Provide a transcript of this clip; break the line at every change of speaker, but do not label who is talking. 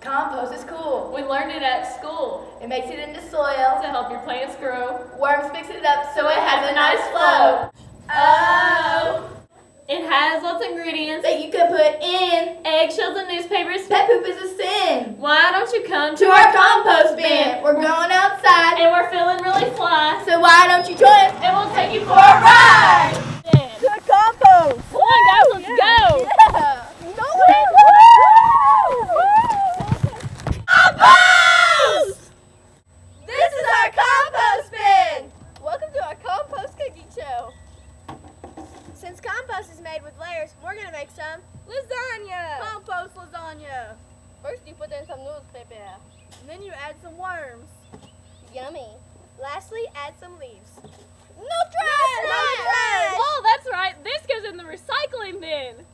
Compost is cool.
We learned it at school
It makes it into soil.
to help your plants grow.
Worms mix it up so it has a nice flow. Oh.
It has lots of ingredients.
That you can put in.
Eggshells and newspapers.
Pet poop is a sin.
Why don't you come
To our compost bin. We're going outside.
And we're feeling really fly.
So why don't you join us
And we'll take you
for a ride?
To the compost.
Come on, guys, let's go.
Yeah. Go
Compost!
This is our compost bin. Welcome to our compost cooking show. Since compost is made with layers, we're gonna make some lasagna. Compost lasagna. First, you put in some newspaper. And then you add some worms. Yummy. Lastly, add some leaves. No trash! No trash!
Oh, that's right. This goes in the recycling bin.